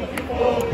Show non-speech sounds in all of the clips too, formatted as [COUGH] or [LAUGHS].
people.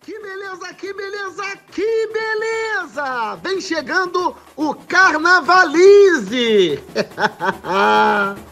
Que beleza, que beleza, que beleza! Vem chegando o Carnavalize! [LAUGHS]